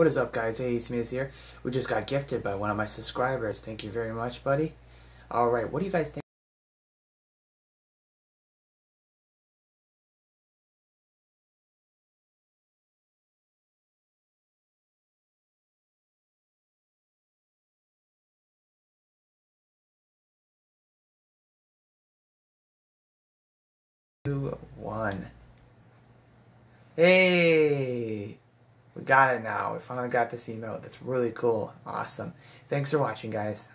What is up, guys? Hey, Smith here. We just got gifted by one of my subscribers. Thank you very much, buddy. All right, what do you guys think? Two, one. Hey! We got it now. We finally got this emote. That's really cool. Awesome. Thanks for watching, guys.